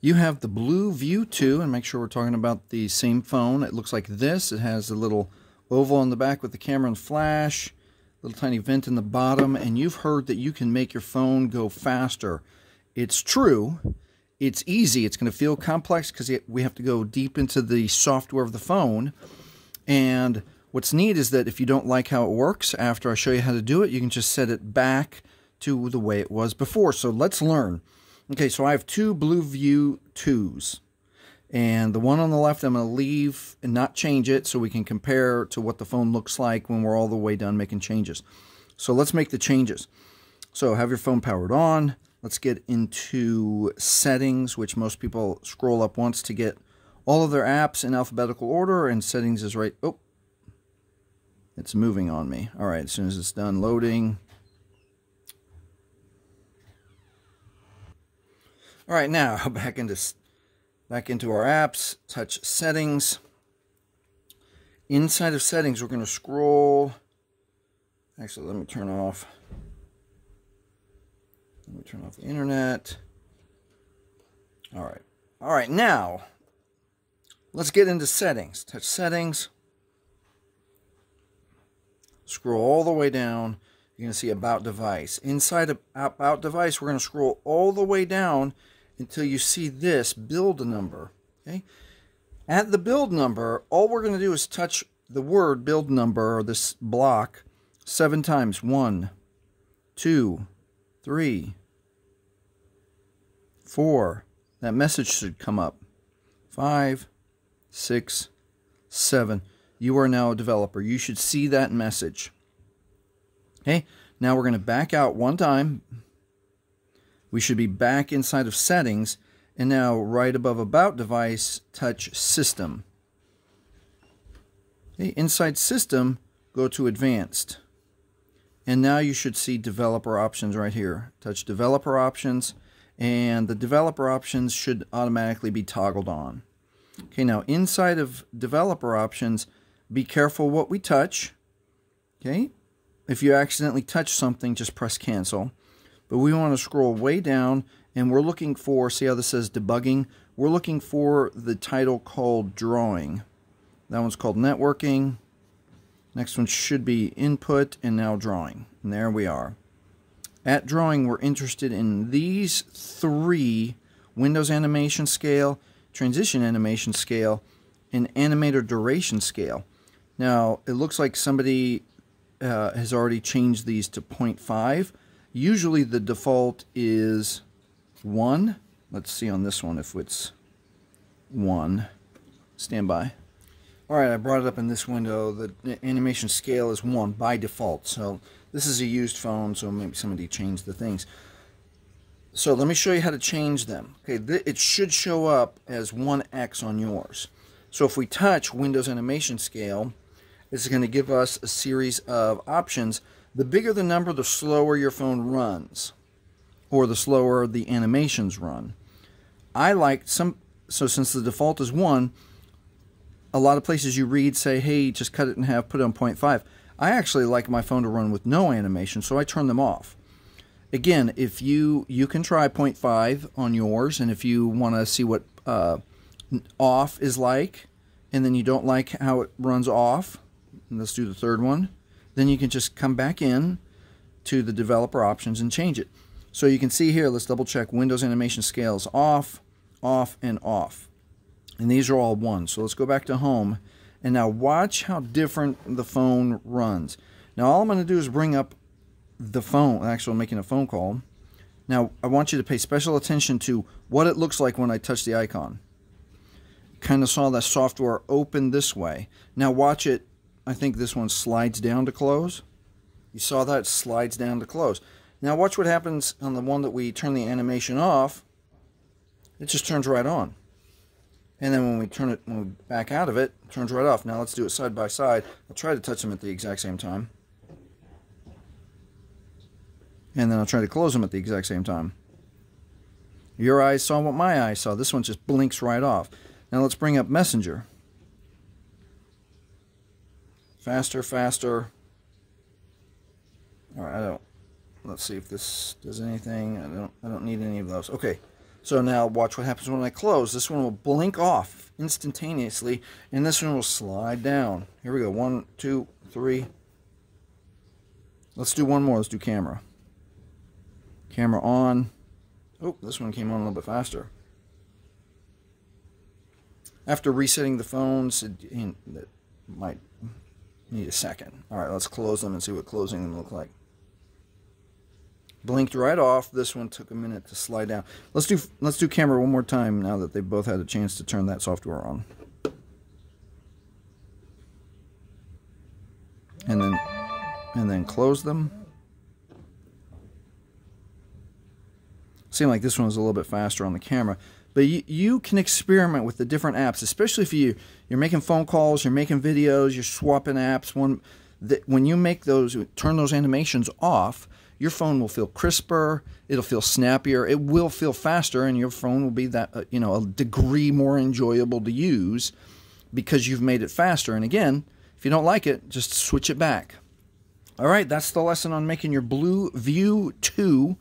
You have the BLU View 2, and make sure we're talking about the same phone. It looks like this. It has a little oval on the back with the camera and flash, little tiny vent in the bottom, and you've heard that you can make your phone go faster. It's true. It's easy. It's going to feel complex because we have to go deep into the software of the phone. And what's neat is that if you don't like how it works, after I show you how to do it, you can just set it back to the way it was before. So let's learn. Okay, so I have two BLU View 2s. And the one on the left, I'm going to leave and not change it so we can compare to what the phone looks like when we're all the way done making changes. So let's make the changes. So have your phone powered on. Let's get into settings, which most people scroll up once to get all of their apps in alphabetical order. And settings is right. Oh, it's moving on me. All right, as soon as it's done loading, All right, now back into back into our apps, touch settings. Inside of settings, we're going to scroll. Actually, let me turn off. Let me turn off the internet. All right. All right, now let's get into settings. Touch settings. Scroll all the way down. You're going to see about device. Inside of about device, we're going to scroll all the way down until you see this build number. Okay. At the build number, all we're going to do is touch the word build number or this block seven times. One, two, three, four. That message should come up. Five, six, seven. You are now a developer. You should see that message. Okay. Now we're going to back out one time we should be back inside of settings and now right above about device touch system. Okay, inside system go to advanced. And now you should see developer options right here. Touch developer options and the developer options should automatically be toggled on. Okay now inside of developer options be careful what we touch. Okay if you accidentally touch something just press cancel but we want to scroll way down and we're looking for, see how this says debugging? We're looking for the title called drawing. That one's called networking. Next one should be input and now drawing. And there we are. At drawing, we're interested in these three Windows animation scale, transition animation scale, and animator duration scale. Now, it looks like somebody uh, has already changed these to 0.5. Usually the default is 1. Let's see on this one if it's 1. Stand by. Alright, I brought it up in this window. The animation scale is 1 by default. So this is a used phone, so maybe somebody changed the things. So let me show you how to change them. Okay, it should show up as 1x on yours. So if we touch Windows Animation Scale, it's going to give us a series of options the bigger the number, the slower your phone runs, or the slower the animations run. I like some, so since the default is 1, a lot of places you read say, hey, just cut it in half, put it on 0.5. I actually like my phone to run with no animation, so I turn them off. Again, if you you can try 0.5 on yours, and if you want to see what uh, off is like, and then you don't like how it runs off, let's do the third one then you can just come back in to the developer options and change it. So you can see here, let's double check Windows animation scales off, off, and off. And these are all one. So let's go back to home. And now watch how different the phone runs. Now all I'm going to do is bring up the phone, actually making a phone call. Now I want you to pay special attention to what it looks like when I touch the icon. Kind of saw that software open this way. Now watch it I think this one slides down to close. You saw that slides down to close. Now watch what happens on the one that we turn the animation off. It just turns right on. And then when we turn it when we back out of it, it turns right off. Now let's do it side by side. I'll try to touch them at the exact same time. And then I'll try to close them at the exact same time. Your eyes saw what my eyes saw. This one just blinks right off. Now let's bring up Messenger. Faster, faster. All right, I don't. Let's see if this does anything. I don't. I don't need any of those. Okay, So now watch what happens when I close. This one will blink off instantaneously, and this one will slide down. Here we go. One, two, three. Let's do one more. Let's do camera. Camera on. Oh, this one came on a little bit faster. After resetting the phones, it, it might need a second. All right, let's close them and see what closing them look like. Blinked right off. This one took a minute to slide down. Let's do let's do camera one more time now that they both had a chance to turn that software on. And then and then close them. Seemed like this one was a little bit faster on the camera. But you, you can experiment with the different apps, especially if you, you're making phone calls, you're making videos, you're swapping apps. When, the, when you make those, turn those animations off, your phone will feel crisper, it'll feel snappier, it will feel faster, and your phone will be that, uh, you know, a degree more enjoyable to use because you've made it faster. And again, if you don't like it, just switch it back. All right, that's the lesson on making your BLU View 2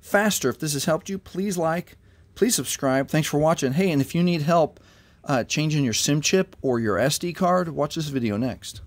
faster. If this has helped you, please like, please subscribe. Thanks for watching. Hey, and if you need help uh, changing your SIM chip or your SD card, watch this video next.